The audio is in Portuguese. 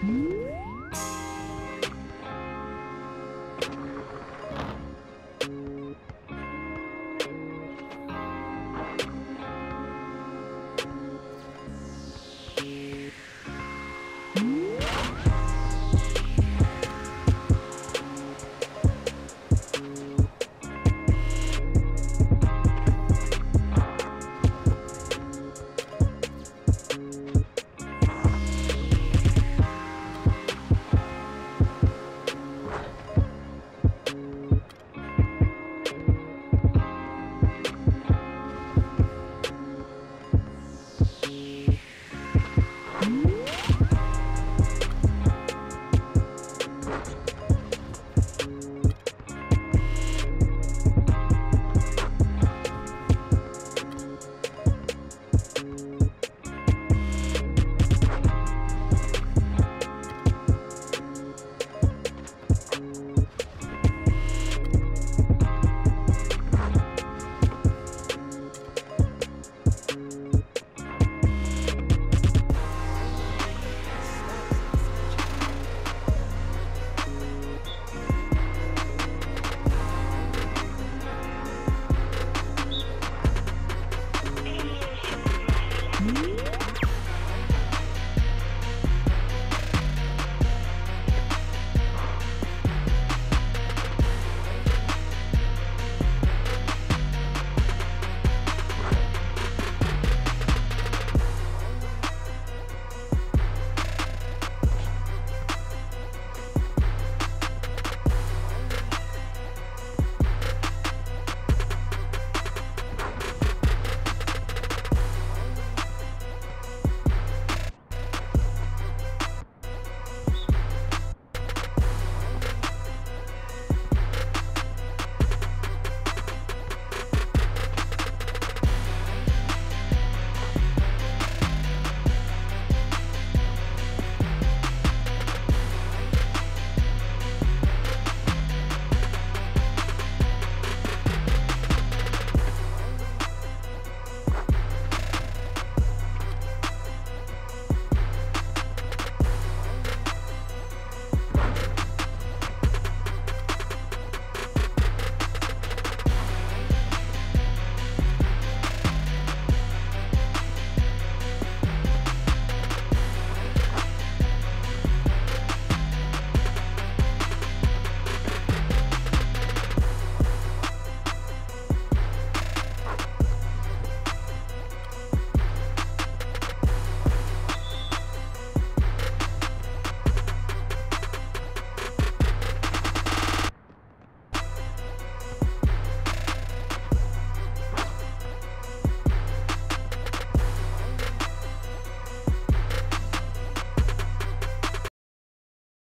Música